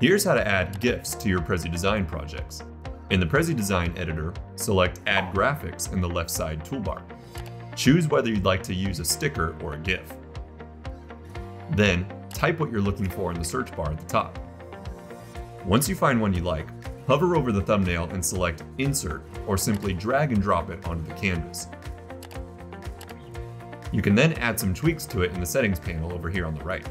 Here's how to add GIFs to your Prezi Design projects. In the Prezi Design editor, select Add Graphics in the left side toolbar. Choose whether you'd like to use a sticker or a GIF. Then, type what you're looking for in the search bar at the top. Once you find one you like, hover over the thumbnail and select Insert or simply drag and drop it onto the canvas. You can then add some tweaks to it in the settings panel over here on the right.